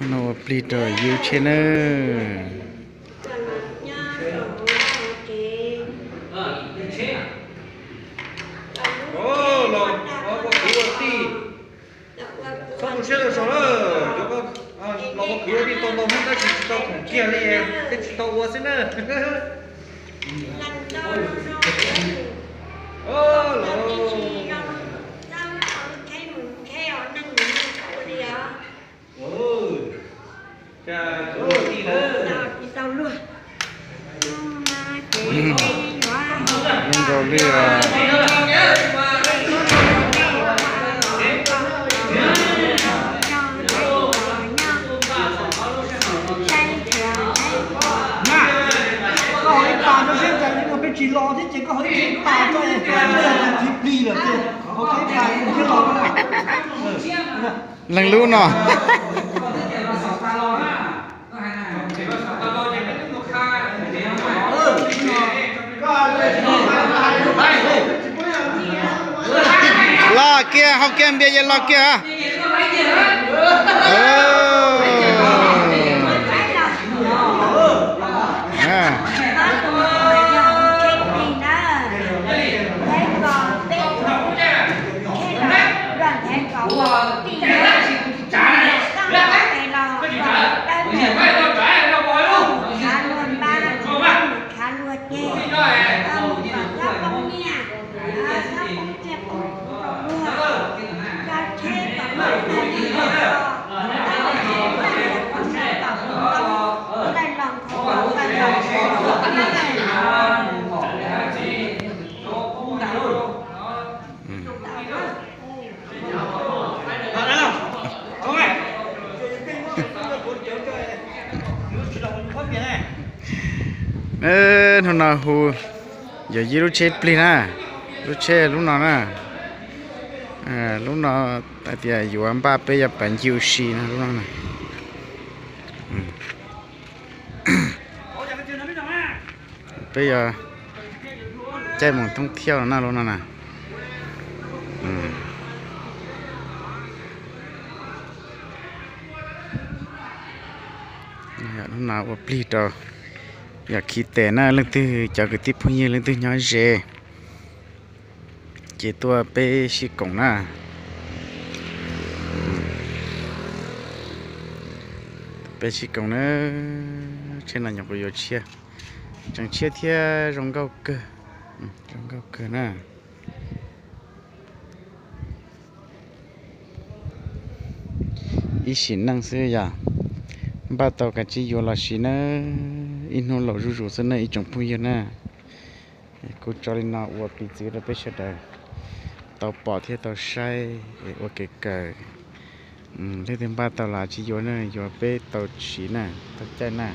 no pli you channel, trên lò, lò có sao đó, cho có, à, lò có khí ở tao lò hết ta chỉ tao khủng kia đi em, chỉ tao ua xin nữa. Mà bên chỉ lo thế chỉ có hỏi chị bà cho bây giờ là chị đi là chưa có cái bà cũng lo cái lần lưu nọ. Lo kia học kia bây giờ lo kia hả? À, ê nó nào, hù. Giờ gì lúc chế pli na lúc chế lúc nào na à lúc nào, tại thì dù anh ba bây giờ bạn chịu xì na lúc nào nè? Ừ. Bây giờ, chạy một thông theo na lúc nào nè? Ừ. Dạ, lúc nào ở pli đó giờ khi té na lên từ cho cái tiếp phong nhiên lên từ nhỏ dễ chỉ tua bê xí cổng na. Bê xí cổng nó trên là nhọc rồi chia. Chẳng chia thia rong gạo cơ ừ, rong gạo cơ na. Ý xin năng sư dạ. ya bắt đầu cái chỉ vô là xin na in nó lẩu rú rú sân này trồng phu yên nè cô cho lên nào uo bị chữ là biết sao đời tàu bỏ thế tàu sai uo cái cờ lên thêm ba tàu là chỉ vô nè vô bê tàu chỉ nè tàu chạy nè